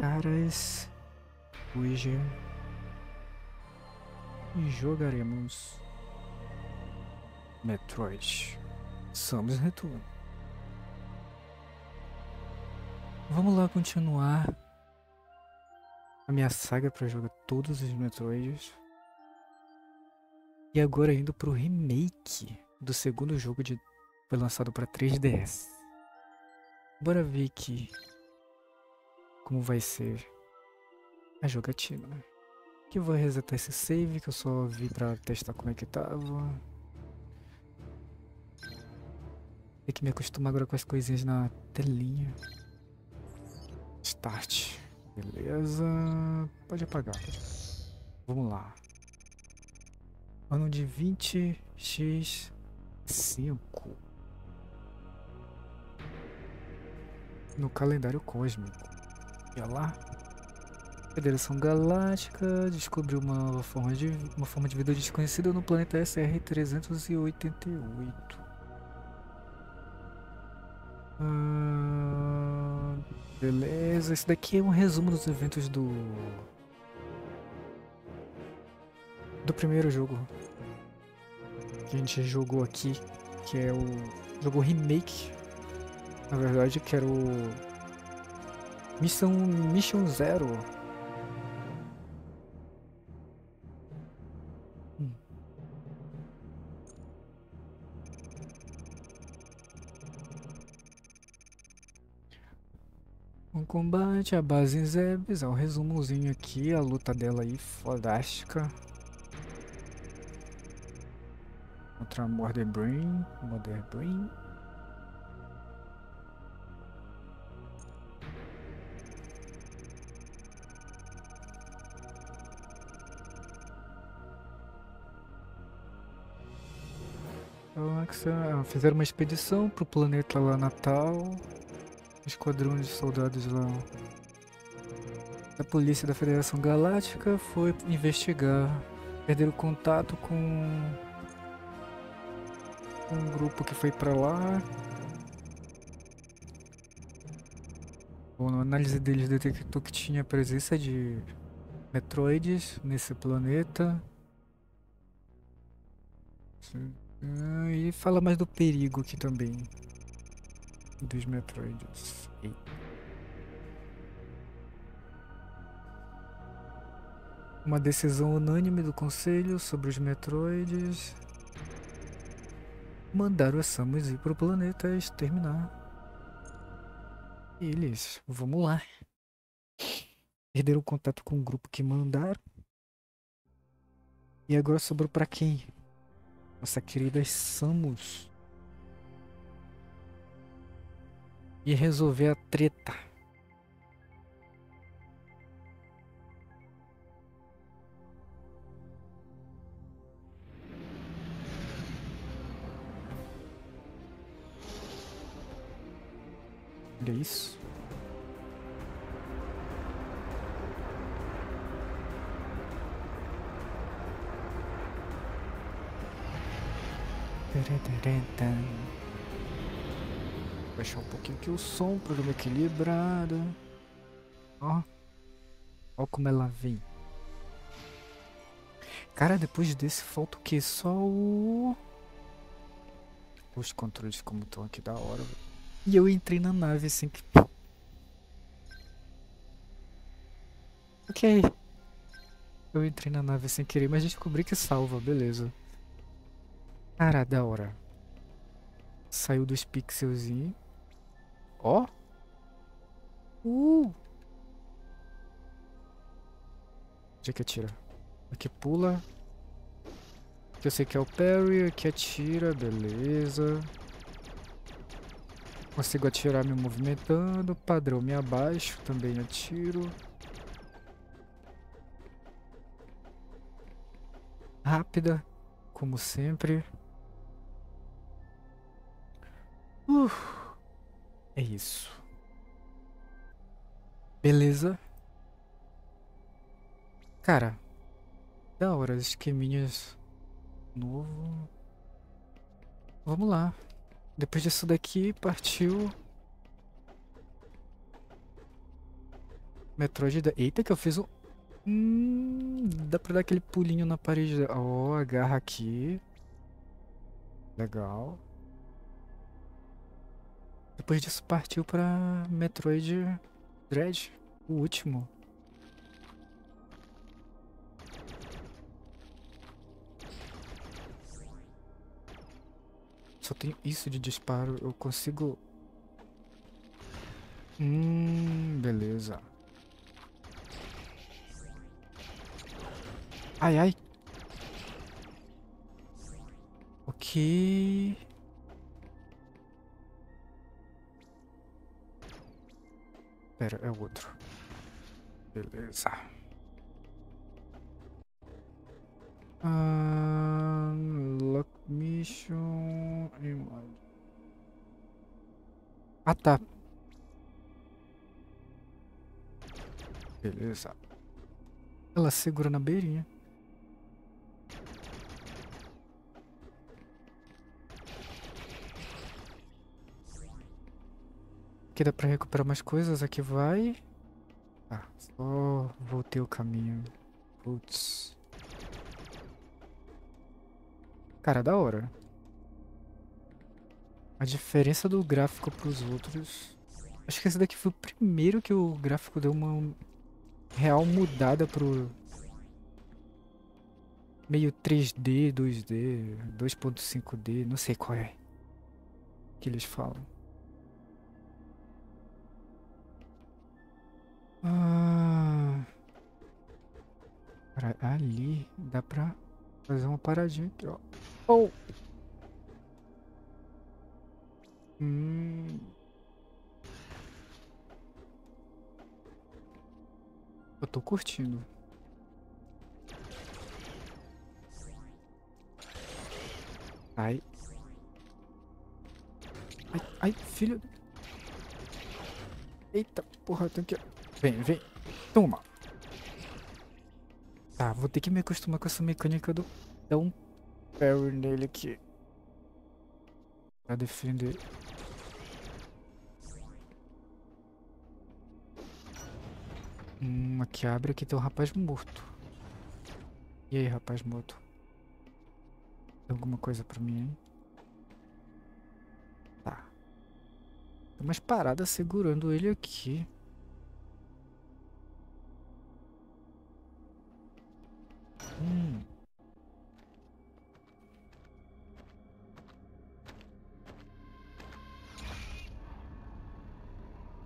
caras, hoje jogaremos Metroid Samus Return. Vamos lá continuar a minha saga para jogar todos os Metroids. E agora indo pro remake do segundo jogo de foi lançado para 3DS. Bora ver aqui como vai ser a jogatina. Que eu vou resetar esse save que eu só vi pra testar como é que tava. Tem que me acostumar agora com as coisinhas na telinha. Start. Beleza. Pode apagar. Pode apagar. Vamos lá. Ano de 20x5 no calendário cósmico. Olha lá. Federação Galáctica descobriu uma forma de, uma forma de vida desconhecida no planeta SR-388. Ah, beleza, esse daqui é um resumo dos eventos do do primeiro jogo que a gente jogou aqui, que é o jogo remake na verdade, quero Missão Mission Zero. Hum. Um combate, a base em Zebes, é um resumozinho aqui, a luta dela aí, fodástica. Contra Mother Brain, Mother Brain. Fizeram uma expedição pro planeta lá natal. Esquadrão de soldados lá. A polícia da Federação Galáctica foi investigar. Perderam contato com um grupo que foi para lá. Bom, na análise deles detectou que tinha presença de Metroids nesse planeta. Sim. Ah, e fala mais do perigo aqui também. Dos Metroids. Uma decisão unânime do Conselho sobre os Metroids. Mandaram a Samus ir para o planeta exterminar. Eles, vamos lá. Perderam o contato com o grupo que mandaram. E agora sobrou para quem? Nossa querida Samus. E resolver a treta. Olha isso. Baixar um pouquinho aqui o som para dar uma equilibrada. Ó. Ó como ela vem. Cara, depois desse falta o que? Só o... Os controles como estão aqui da hora. E eu entrei na nave assim que... Ok. Eu entrei na nave sem querer, mas descobri que salva, beleza. Cara, da hora. Saiu dos pixelzinhos. Ó. Uh. Onde é que atira? Aqui pula. Aqui eu sei que é o parry, aqui atira, beleza. Consigo atirar me movimentando, padrão me abaixo, também atiro. Rápida, como sempre. Uh, é isso. Beleza. Cara, da hora, as esqueminhas novo. Vamos lá. Depois disso daqui, partiu Metroid da... Eita, que eu fiz um... Hum, dá pra dar aquele pulinho na parede. Ó, oh, agarra aqui. Legal. Depois disso partiu pra Metroid Dread, o último. Só tenho isso de disparo, eu consigo... Hum, beleza. Ai, ai. Ok. Pera, é o outro. Beleza. Ah, lock mission. Ah, tá. Beleza. Ela segura na beirinha. Aqui dá pra recuperar mais coisas, aqui vai. Tá, só voltei o caminho. Putz. Cara, da hora. A diferença do gráfico pros outros... Acho que esse daqui foi o primeiro que o gráfico deu uma real mudada pro... Meio 3D, 2D, 2.5D, não sei qual é que eles falam. Ah, ali dá pra fazer uma paradinha aqui, ó. Oh. Hum. Eu tô curtindo. Ai. Ai, ai, filho. Eita, porra, eu tenho que... Vem, vem. Toma. Tá, vou ter que me acostumar com essa mecânica do... Dar um parry nele aqui. Pra defender. Hum, aqui abre, aqui tem um rapaz morto. E aí, rapaz morto? Tem alguma coisa pra mim, hein? Tá. Tem umas paradas segurando ele aqui.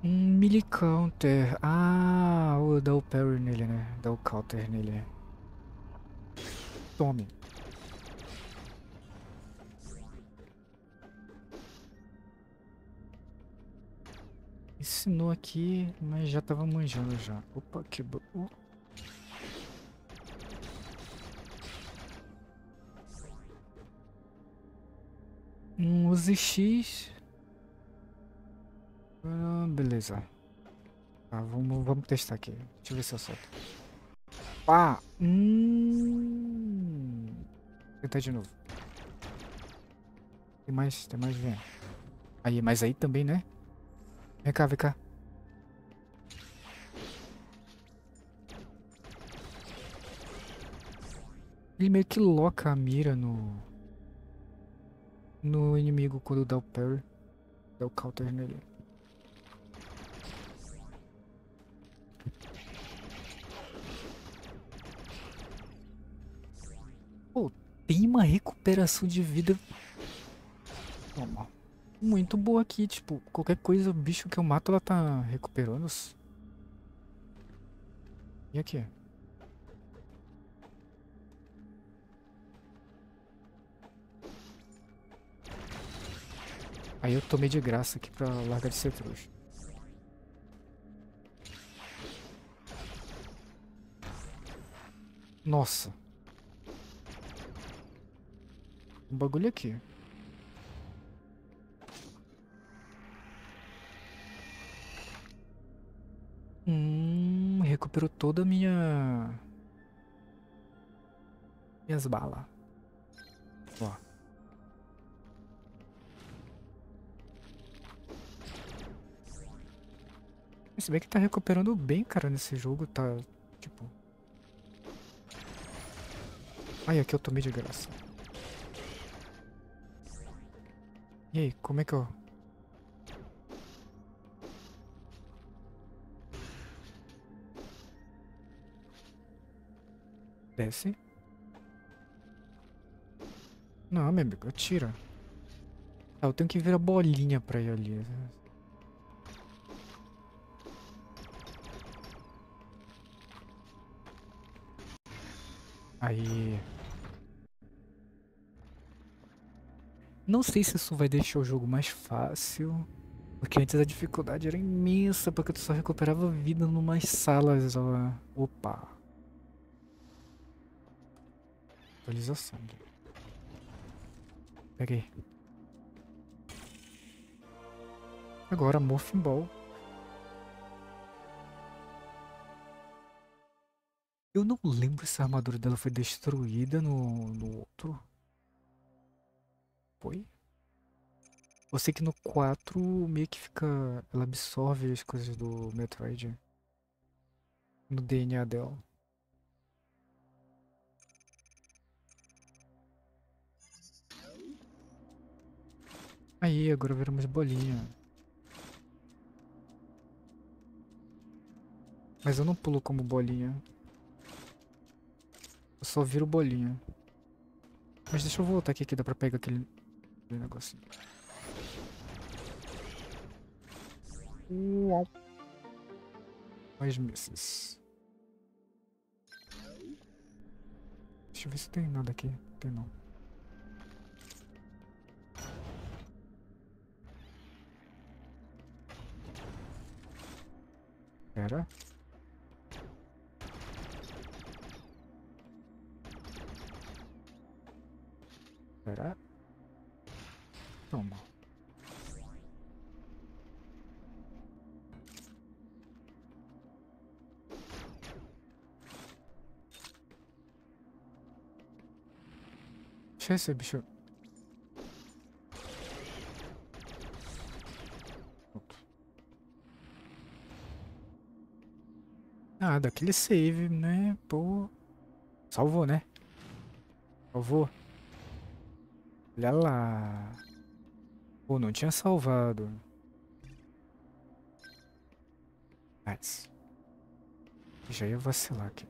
Um melee counter. Ah, dá o parry nele, né? Dá o counter nele. Tome. Ensinou aqui, mas já tava manjando já. Opa, que... Uh. Um use X. Ah, beleza. Tá, vamos, vamos testar aqui. Deixa eu ver se eu solto. Ah! Hum. Tentar de novo. Tem mais, tem mais, vem. Aí, mas aí também, né? Vem cá, vem cá. Ele meio que loca a mira no no inimigo quando dá o parry. Dá o counter nele. Pô, tem uma recuperação de vida Toma. muito boa aqui. Tipo, qualquer coisa, o bicho que eu mato, ela tá recuperando. -se. E aqui? Aí eu tomei de graça aqui pra largar de ser trouxa. Nossa. Um bagulho aqui. Hum, recuperou toda a minha... Minhas balas. Ó. Se bem que tá recuperando bem, cara, nesse jogo, tá, tipo... Ai, aqui eu tomei de graça. E aí, como é que eu... Desce. Não, meu amigo, tira. Ah, eu tenho que virar bolinha pra ir ali. Aí. Não sei se isso vai deixar o jogo mais fácil. Porque antes a dificuldade era imensa, porque tu só recuperava vida numas salas, ó. Opa. Atualização. Peguei. Agora Morphin Ball. Eu não lembro se a armadura dela foi destruída no, no outro. Foi? Eu sei que no 4 meio que fica. Ela absorve as coisas do Metroid. No DNA dela. Aí, agora viramos bolinha. Mas eu não pulo como bolinha. Eu só viro bolinha. Mas deixa eu voltar aqui que dá pra pegar aquele, aquele negocinho. Mais misses. Deixa eu ver se tem nada aqui. Tem não. Pera. Será? Toma. Deixa esse bicho. Ah, daquele save, né? Pô. Salvou, né? Salvou. Olha lá. Pô, não tinha salvado. Mas. Já ia vacilar aqui.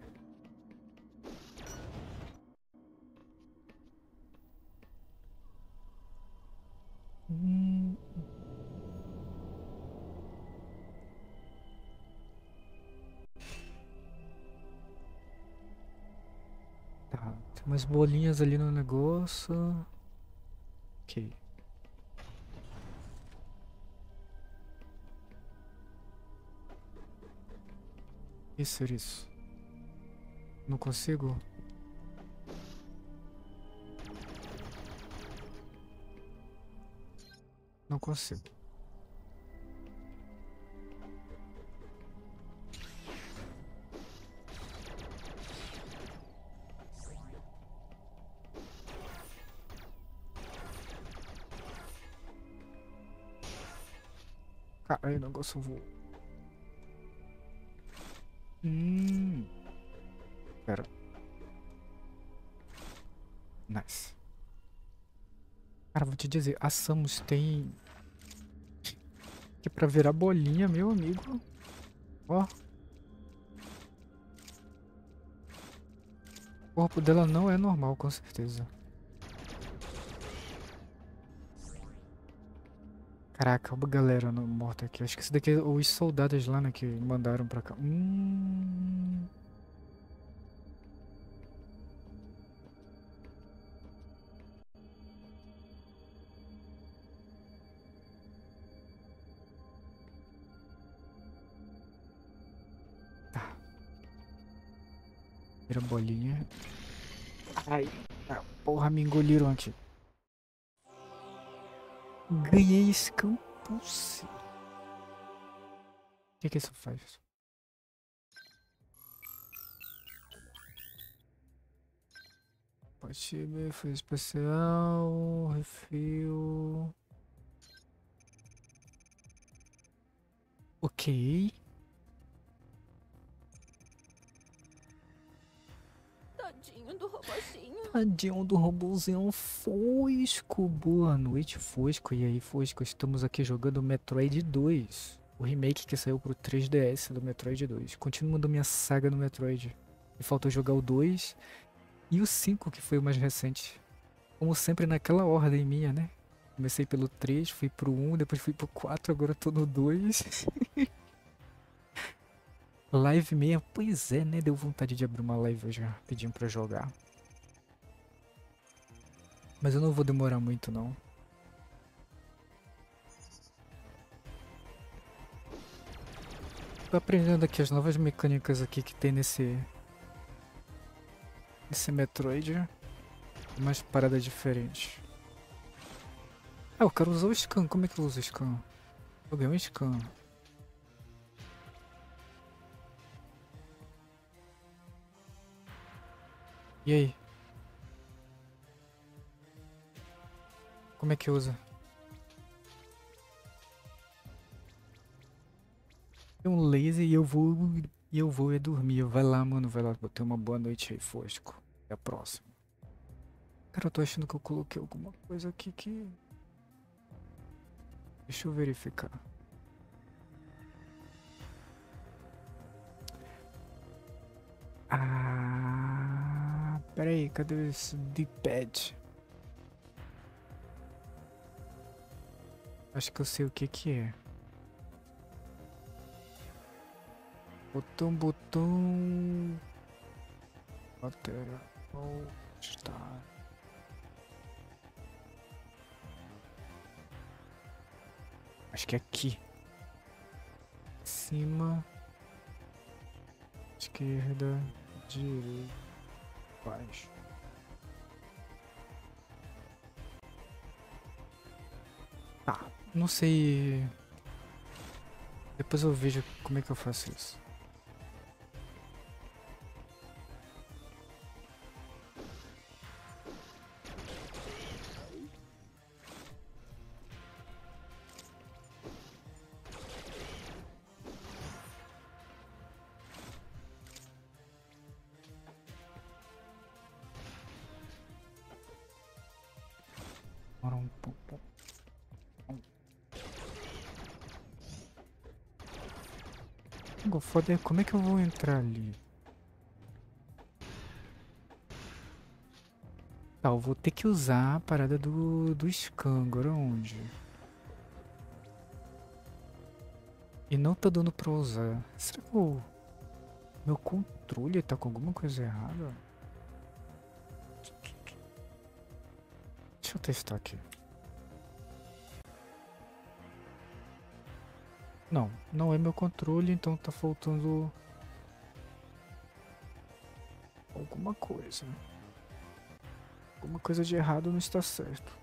Tá, tem umas bolinhas ali no negócio. Ok. Isso, isso. Não consigo? Não consigo. Caralho, o negócio voou. Hum. Pera. Nice. Cara, vou te dizer, a Samus tem... Que pra virar bolinha, meu amigo. Ó. O corpo dela não é normal, com certeza. Caraca, uma galera morta aqui. Acho que esse daqui é os soldados lá, né, que mandaram pra cá. Hum... Tá. Vira bolinha. Ai, ah, porra, me engoliram aqui. Ganhei campus. O que, que isso faz? Ver, foi especial, refil. Ok. Tadinho do robozinho Fosco. Boa noite, Fosco. E aí, Fosco, estamos aqui jogando Metroid 2. O remake que saiu pro 3DS do Metroid 2. Continuando minha saga no Metroid. Me faltou jogar o 2 e o 5, que foi o mais recente. Como sempre, naquela ordem minha, né? Comecei pelo 3, fui pro 1, depois fui pro 4, agora tô no 2. live meia, pois é, né? Deu vontade de abrir uma live hoje, pedindo pra jogar. Mas eu não vou demorar muito, não. Tô aprendendo aqui as novas mecânicas aqui que tem nesse... Nesse Metroid. Umas paradas diferentes. Ah, eu quero usar o scan. Como é que eu uso o scan? Eu ganhei um scan. E aí? Como é que usa? Tem um laser e eu vou e eu vou é dormir. Vai lá, mano, vai lá. Botei uma boa noite aí, Fosco. Até a próxima. Cara, eu tô achando que eu coloquei alguma coisa aqui que Deixa eu verificar. Ah, peraí, cadê esse D-pad? Acho que eu sei o que que é. Botão, botão. Lateral. Está. Acho que é aqui. Cima. Esquerda. Direita. Baixo. Não sei. Depois eu vejo como é que eu faço isso. Foda é como é que eu vou entrar ali? Tá, eu vou ter que usar a parada do, do scan, agora onde? E não tá dando pra usar. Será que o meu controle tá com alguma coisa errada? Deixa eu testar aqui. Não, não é meu controle, então tá faltando alguma coisa. Alguma coisa de errado não está certo.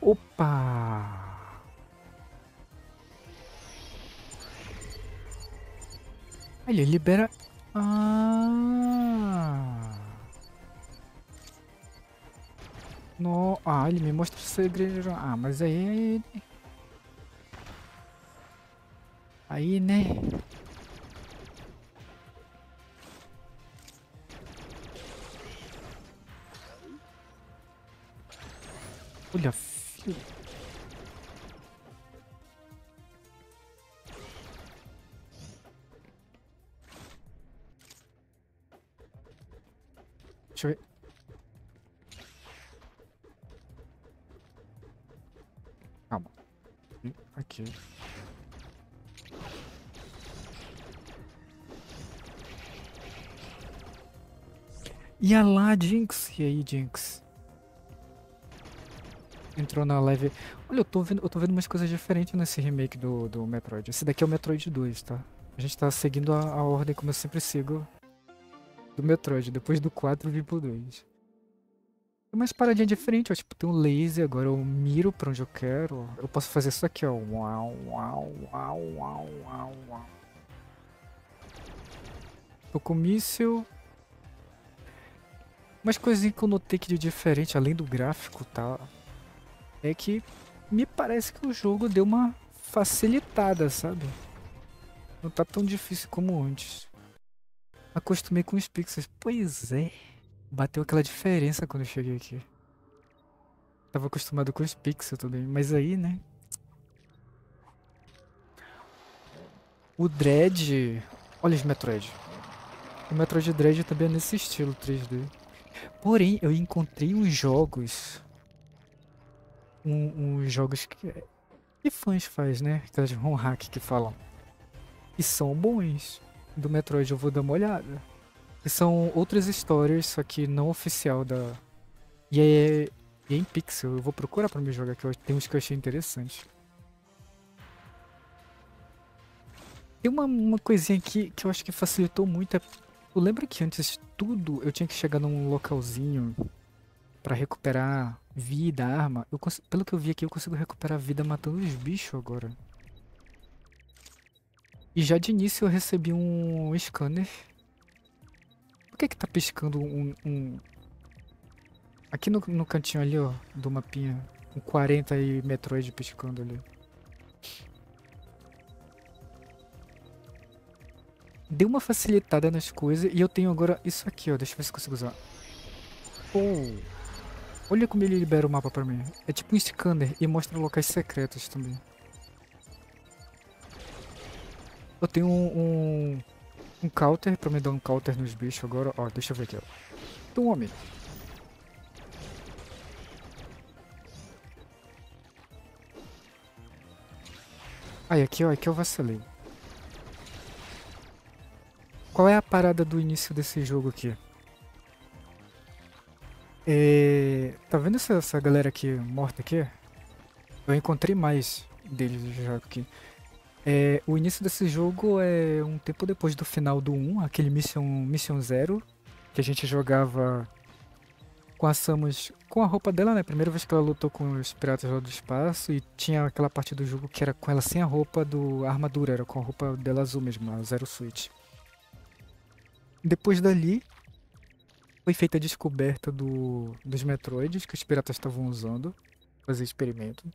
Opa! Ele libera. Ah! No... Ah, ele me mostra o segredo. Ah, mas aí... Aí, né? E a lá, Jinx. E aí, Jinx? Entrou na live. Olha, eu tô vendo, eu tô vendo umas coisas diferentes nesse remake do, do Metroid. Esse daqui é o Metroid 2, tá? A gente tá seguindo a, a ordem como eu sempre sigo do Metroid. Depois do 4 vim pro 2. Tem umas paradinhas diferentes, ó. Tipo, tem um laser, agora eu miro pra onde eu quero. Eu posso fazer isso aqui, ó. Uau, uau, uau, uau, uau, uau. Tô com míssil. Umas coisinhas que eu notei que de diferente, além do gráfico, tá? É que me parece que o jogo deu uma facilitada, sabe? Não tá tão difícil como antes. Acostumei com os pixels. Pois é. Bateu aquela diferença quando eu cheguei aqui. Tava acostumado com os pixels também. Mas aí, né? O Dread... Olha os Metroid. O Metroid Dread também é nesse estilo 3D. Porém, eu encontrei uns jogos... Um, uns jogos que... Que fãs faz, né? Aquelas ROM hack que falam. E são bons. Do Metroid eu vou dar uma olhada. E são outras histórias, só que não oficial da... E é, e em pixel. Eu vou procurar pra me jogar, que tem uns que eu achei interessante. Tem uma, uma coisinha aqui que eu acho que facilitou muito. É... Eu lembro que antes tudo eu tinha que chegar num localzinho pra recuperar vida, arma. Eu Pelo que eu vi aqui, eu consigo recuperar vida matando os bichos agora. E já de início eu recebi um scanner. Por que que tá piscando um... um... Aqui no, no cantinho ali, ó, do mapinha. Um 40 e Metroid piscando ali. Deu uma facilitada nas coisas e eu tenho agora isso aqui, ó. Deixa eu ver se consigo usar. Oh. Olha como ele libera o mapa pra mim. É tipo um scanner e mostra locais secretos também. Eu tenho um, um, um counter pra me dar um counter nos bichos agora. Ó, deixa eu ver aqui, ó. Tome! Aí, aqui, ó, aqui eu vacilei. Qual é a parada do início desse jogo aqui? É... Tá vendo essa, essa galera aqui morta aqui? Eu encontrei mais deles já aqui. É, o início desse jogo é um tempo depois do final do 1, aquele Mission, Mission Zero, que a gente jogava com a Samus com a roupa dela, né? Primeira vez que ela lutou com os piratas lá do espaço e tinha aquela parte do jogo que era com ela sem a roupa do a armadura, era com a roupa dela azul mesmo, a Zero Suit. Depois dali, foi feita a descoberta do, dos Metroids que os piratas estavam usando, fazer experimento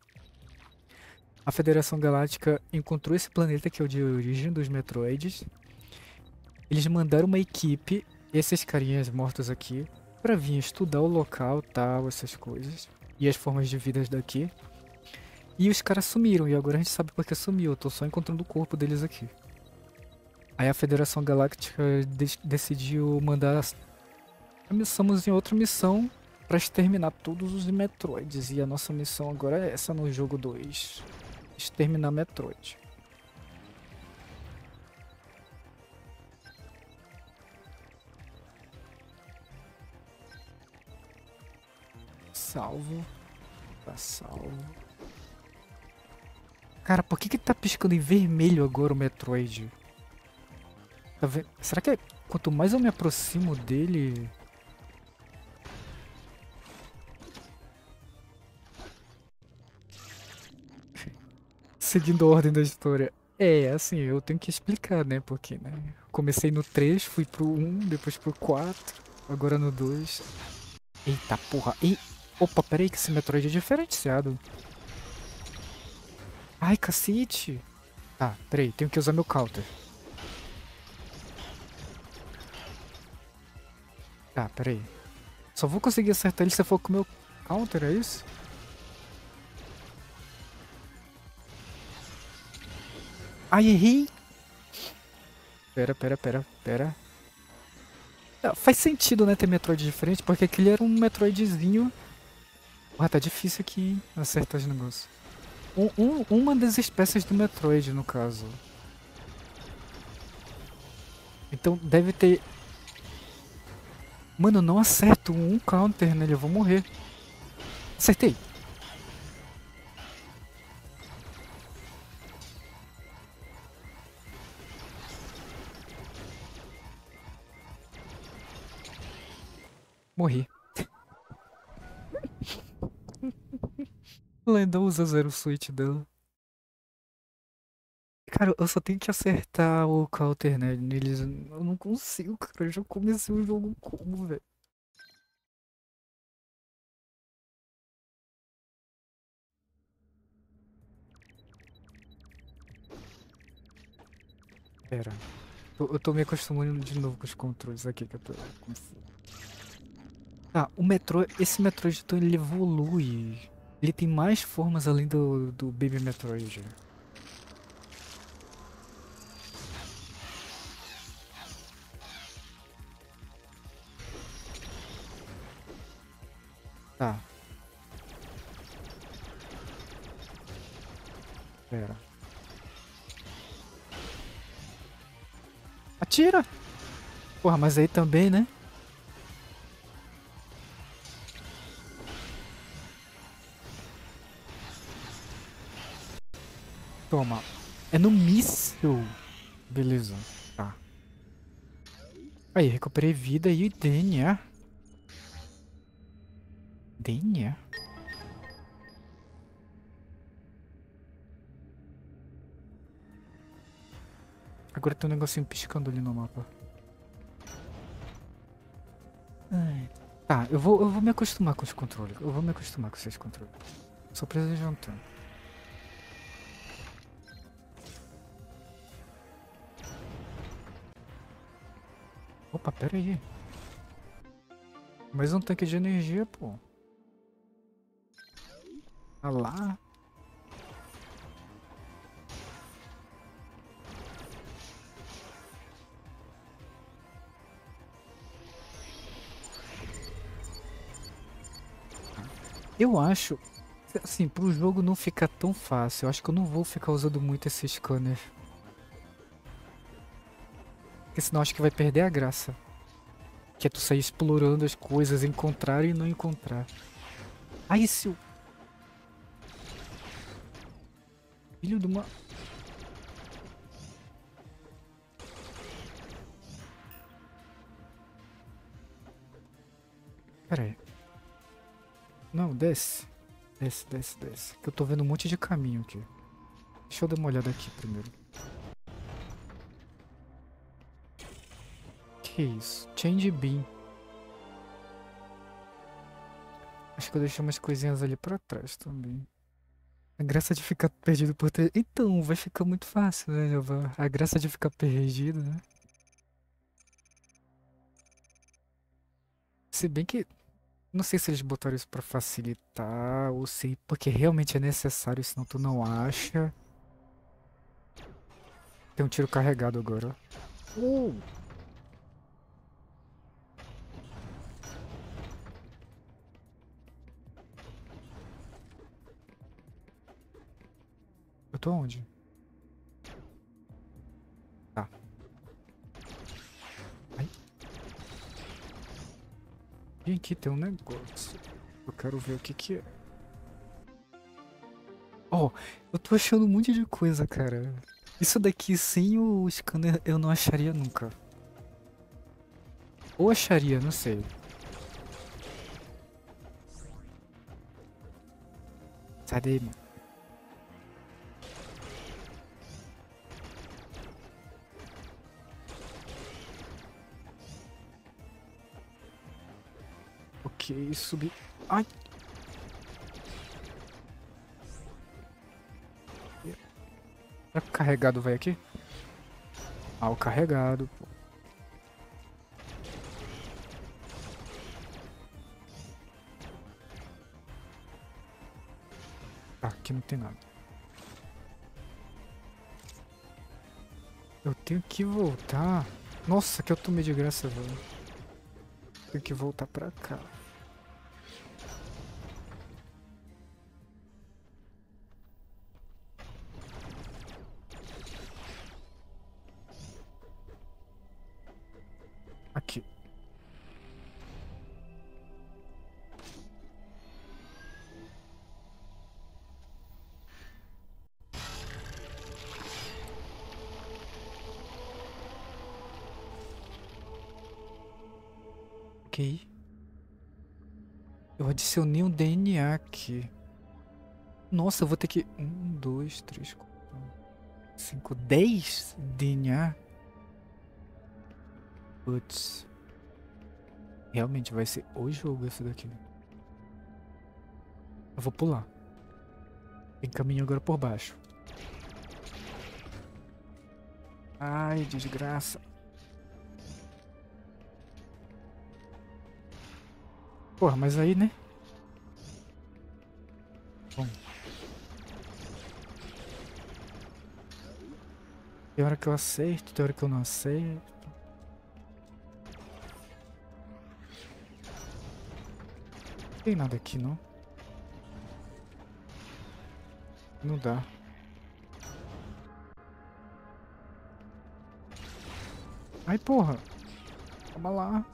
a Federação Galáctica encontrou esse planeta que é o de origem dos Metroids. Eles mandaram uma equipe, esses carinhas mortos aqui, para vir estudar o local, tal, essas coisas. E as formas de vida daqui. E os caras sumiram, e agora a gente sabe por que sumiu. Eu tô só encontrando o corpo deles aqui. Aí a Federação Galáctica de decidiu mandar missamos em outra missão para exterminar todos os Metroids. E a nossa missão agora é essa no jogo 2 exterminar Metroid. Salvo. Tá salvo. Cara, por que que tá piscando em vermelho agora o Metroid? Tá? Será que é... quanto mais eu me aproximo dele... seguindo a ordem da história. É, assim, eu tenho que explicar, né? Porque, né? Comecei no 3, fui pro 1, depois pro 4, agora no 2. Eita porra. E... Opa, peraí que esse Metroid é diferenciado. Ai, cacete. Tá, peraí, tenho que usar meu counter. Tá, peraí. Só vou conseguir acertar ele se for com o meu counter, é isso? Ai, errei! Pera, pera, pera, pera. Faz sentido, né, ter Metroid diferente, porque aquele era um Metroidzinho... Ah, tá difícil aqui acertar os negócios. Um, um, uma das espécies do Metroid, no caso. Então deve ter... Mano, eu não acerto um counter nele, eu vou morrer. Acertei. Morri. Lenda usa zero switch dela. Cara, eu só tenho que acertar o counter né, neles. Eu não consigo, cara. Eu já comecei o jogo como, velho. Pera. Eu, eu tô me acostumando de novo com os controles aqui que eu tô. Tá, o metrô. Esse Metroid então ele evolui. Ele tem mais formas além do, do Baby Metroid. Tá. Pera. Atira! Porra, mas aí também, né? Toma. É no míssil. Beleza. Tá. Aí, recuperei vida e DNA. DNA? Agora tem um negocinho piscando ali no mapa. Ai. Tá, eu vou, eu vou me acostumar com os controles. Eu vou me acostumar com esses controles. Só preciso de um tempo. Opa, pera aí. Mais um tanque de energia, pô. Ah lá. Eu acho, assim, pro jogo não ficar tão fácil, eu acho que eu não vou ficar usando muito esse scanner. Porque senão acho que vai perder a graça. Que é tu sair explorando as coisas, encontrar e não encontrar. Ai, seu... Filho de uma... Pera aí. Não, desce. Desce, desce, desce. Que eu tô vendo um monte de caminho aqui. Deixa eu dar uma olhada aqui primeiro. Que isso? Change Beam. Acho que eu deixei umas coisinhas ali pra trás também. A graça de ficar perdido por trás. Então, vai ficar muito fácil, né, A graça de ficar perdido, né? Se bem que não sei se eles botaram isso pra facilitar ou se porque realmente é necessário, senão tu não acha. Tem um tiro carregado agora. Uh! Tô onde? E aqui tem um negócio. Eu quero ver o que que é. Oh, eu tô achando um monte de coisa, cara. Isso daqui sem o scanner eu não acharia nunca. Ou acharia, não sei. Sai daí, mano. Ok, subir. Ai! Será que o carregado vai aqui? Ah, o carregado, pô. Ah, aqui não tem nada. Eu tenho que voltar. Nossa, que eu tomei de graça, velho. Tenho que voltar pra cá. Nossa, eu vou ter que... Um, dois, três, quatro, cinco, dez DNA? Putz. Realmente vai ser o jogo esse daqui. Eu vou pular. Tem caminho agora por baixo. Ai, desgraça. Porra, mas aí, né? Bom. Tem hora que eu acerto, tem hora que eu não acerto. Não tem nada aqui, não. Não dá. Ai, porra. Calma lá.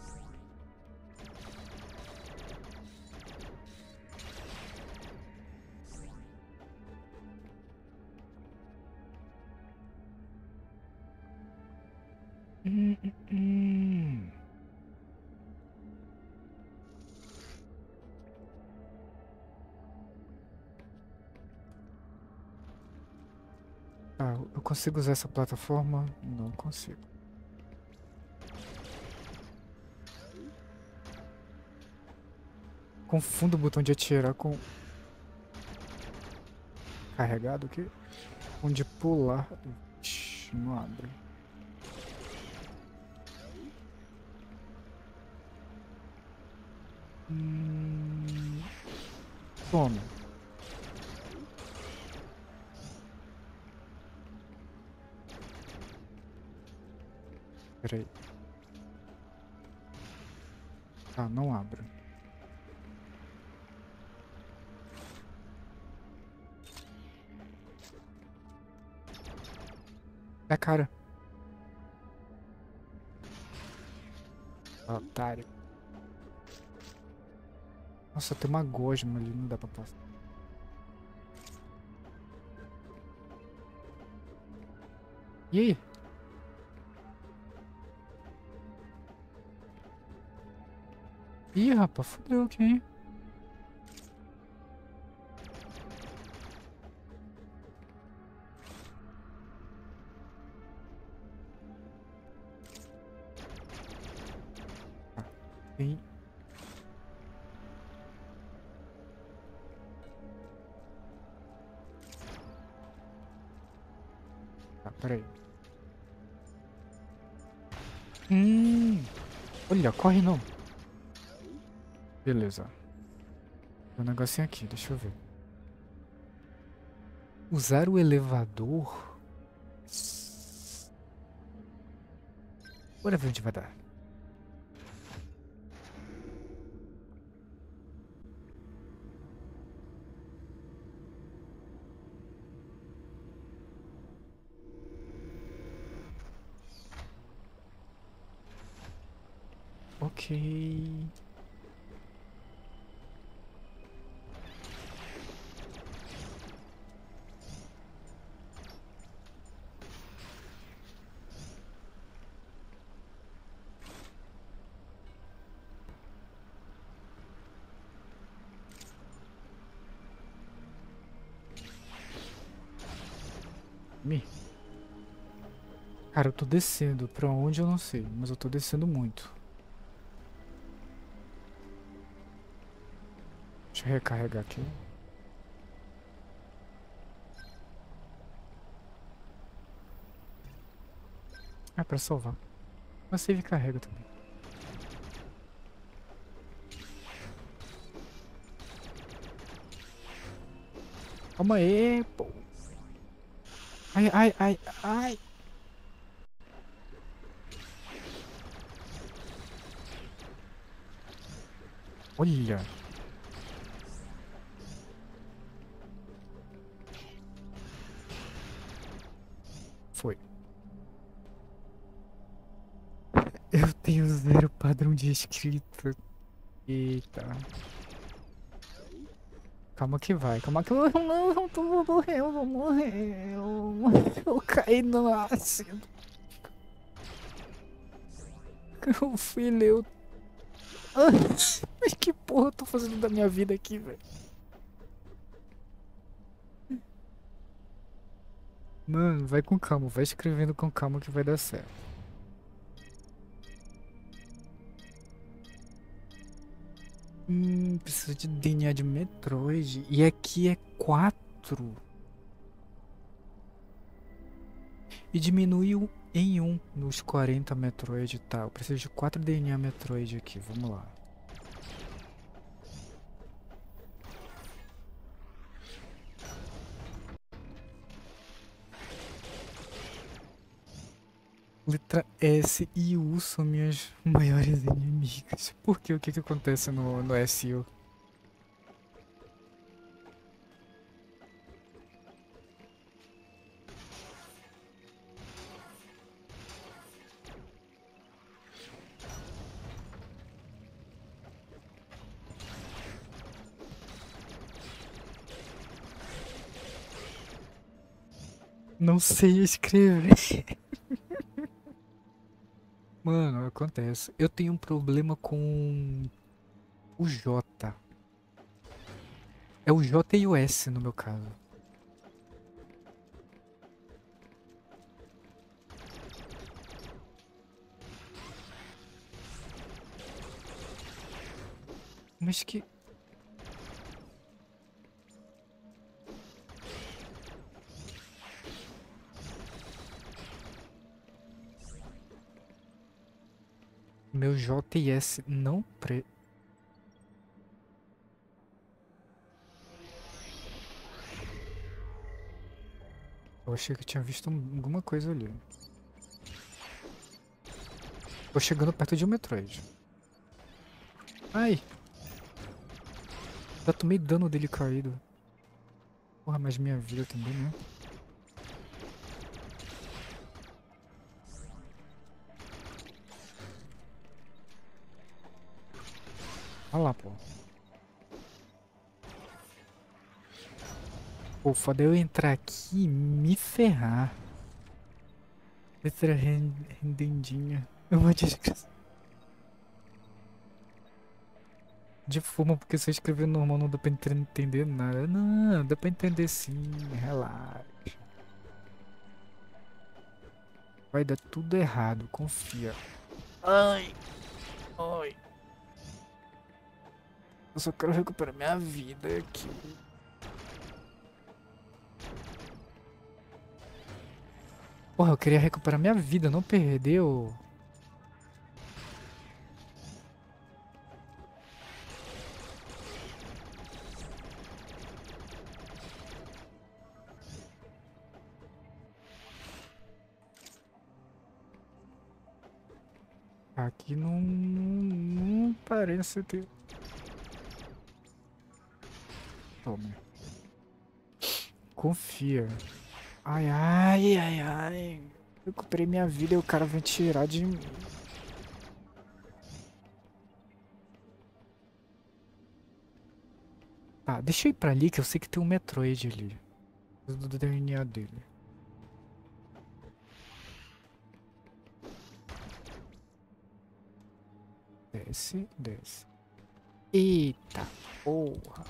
Ah, eu consigo usar essa plataforma? Não consigo. Confundo o botão de atirar com... Carregado aqui? Onde pular... Ixi, não abre. Toma. Peraí. Ah, não abre. É cara. Otário. Nossa, tem uma gosma ali, não dá pra passar. E aí? Ih, rapaz, fodeu aqui, hein? Peraí. Hum, olha, corre não. Beleza. Tem um negocinho aqui, deixa eu ver. Usar o elevador. Bora ver onde vai dar. Ok. Me. Cara, eu tô descendo. Pra onde eu não sei, mas eu tô descendo muito. Deixa eu recarregar aqui. É pra salvar. Mas save carrega também. Calma aí, pô. Ai, ai, ai, ai. Olha. Tenho zero padrão de escrita. Eita. Calma que vai, calma que eu não, não tô, morrer, eu vou morrer. Eu, caí no ácido. Eu fui. Ah, Mas que porra eu tô fazendo da minha vida aqui, velho? Mano, vai com calma, vai escrevendo com calma que vai dar certo. Hum, preciso de DNA de Metroid. E aqui é 4. E diminui o em um nos 40 Metroid, tá? Eu preciso de 4 DNA Metroid aqui, vamos lá. Letra S e U são minhas maiores inimigas. Por quê? O que que acontece no, no S e U? Não sei escrever. Mano, acontece. Eu tenho um problema com o J. É o J e o S no meu caso. Mas que. Meu J e S não pre... Eu achei que eu tinha visto alguma coisa ali. Tô chegando perto de um Metroid. Ai! Já tomei dano dele caído. Porra, mas minha vida também, né? Olha lá, pô. Pô, foda eu entrar aqui e me ferrar. Letra rendendinha. Eu vou desgraça. De forma porque se eu escrever normal não dá pra entender nada. Não, dá pra entender sim, relaxa. Vai dar tudo errado, confia. Ai. Ai. Eu só quero recuperar minha vida aqui. Porra, eu queria recuperar minha vida, não perdeu. Aqui não, não, não parece ter... Toma. Confia. Ai, ai, ai, ai. Eu recuperei minha vida e o cara vai tirar de mim. Tá, deixa eu ir pra ali que eu sei que tem um Metroid ali. Do DNA dele. Desce, desce. Eita porra.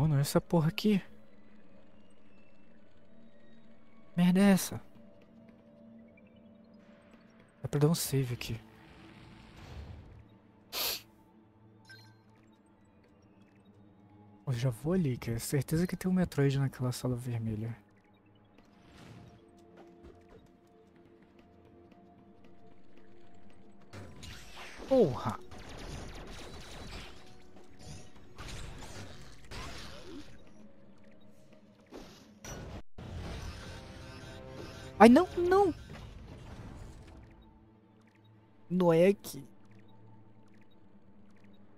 Mano, essa porra aqui. Merda é essa? Dá pra dar um save aqui. Eu já vou ali, que é certeza que tem um Metroid naquela sala vermelha. Porra! Ai, não, não. Não é aqui.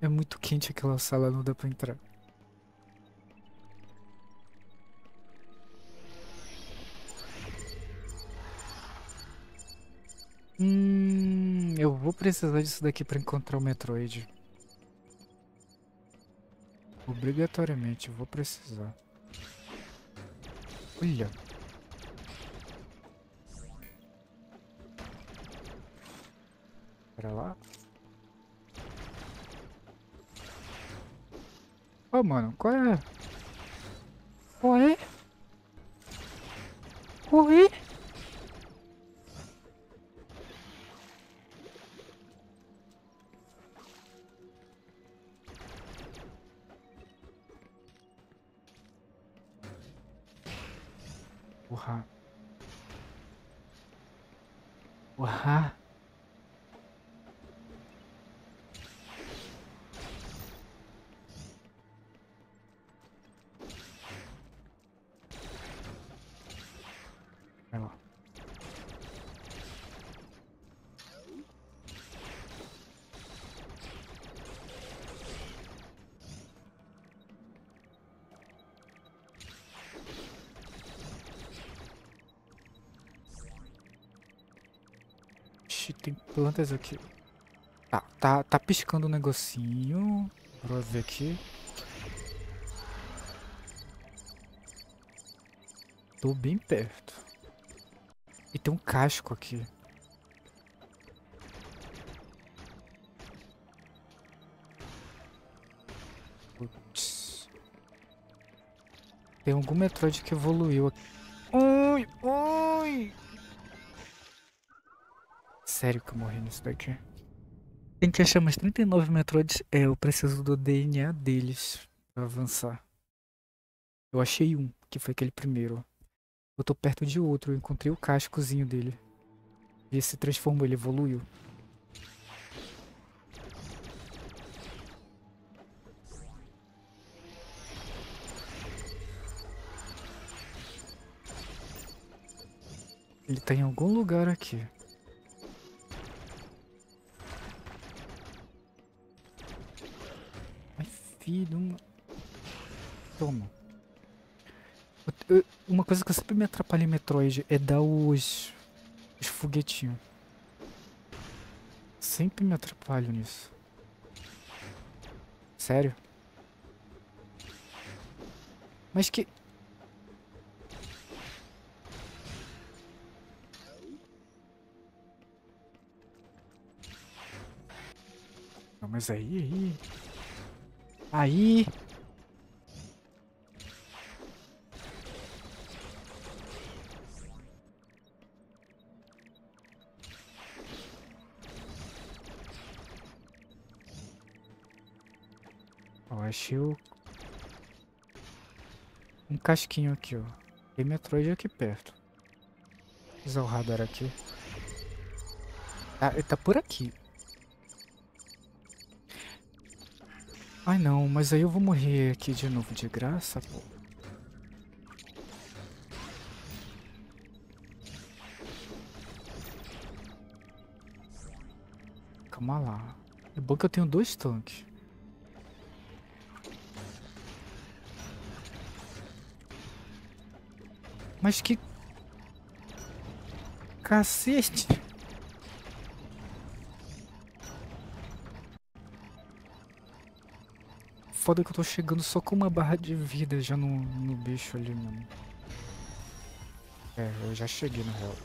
É muito quente aquela sala, não dá pra entrar. Hum, eu vou precisar disso daqui pra encontrar o Metroid. Obrigatoriamente, vou precisar. Olha. Pra lá. Ô, oh, mano, qual é? Corre! Corre! Aqui. Tá, tá, tá piscando um negocinho. Bora ver aqui. Tô bem perto. E tem um casco aqui. Putz. Tem algum Metroid que evoluiu aqui. Ui, ui! Sério que eu morri nisso daqui. Tem que achar mais 39 Metroids. É, eu preciso do DNA deles pra avançar. Eu achei um, que foi aquele primeiro. Eu tô perto de outro, eu encontrei o cascozinho dele. Ele se transformou, ele evoluiu. Ele tá em algum lugar aqui. Filho. Uma... Toma. Uma coisa que eu sempre me atrapalho em Metroid é dar os. os foguetinhos. Sempre me atrapalho nisso. Sério? Mas que. Não, mas aí, aí. Aí. Ó, achei o... Um casquinho aqui, ó. Tem Metroid aqui perto. Vou usar o radar aqui. Ah, ele tá por aqui. Ai não, mas aí eu vou morrer aqui de novo de graça, pô. Calma lá. É bom que eu tenho dois tanques. Mas que... Cacete! Foda que eu tô chegando só com uma barra de vida já no, no bicho ali, mano. É, eu já cheguei na real.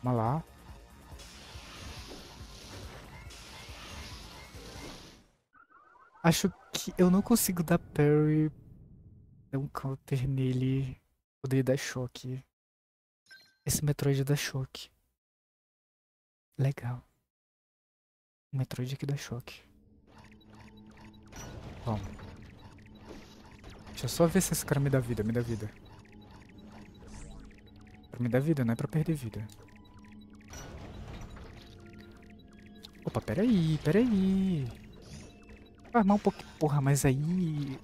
Vamos lá. Acho que eu não consigo dar parry. Dar um counter nele. Poder dar choque. Esse Metroid dá choque. Legal. O Metroid aqui dá choque. Vamos. Deixa eu só ver se esse cara me dá vida, me dá vida. Pra me dar vida, não é pra perder vida. Opa, peraí, peraí. Farmar um pouquinho. Porra, mas aí.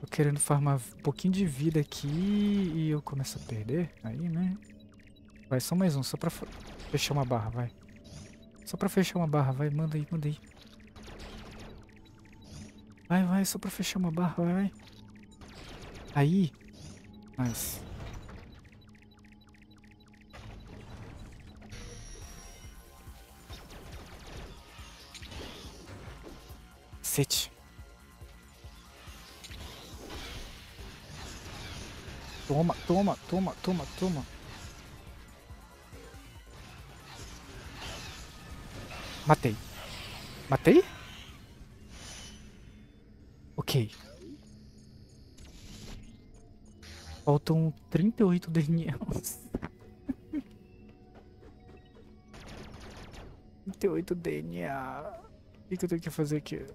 Tô querendo farmar um pouquinho de vida aqui e eu começo a perder. Aí, né? Vai, só mais um, só pra fechar uma barra, vai. Só pra fechar uma barra, vai, manda aí, manda aí. Vai, vai, só pra fechar uma barra, vai, vai. Aí. Nice. Cacete. Toma, toma, toma, toma, toma. Matei. Matei? Ok. Faltam 38 DNAs. 38 DNA. O que eu tenho que fazer aqui?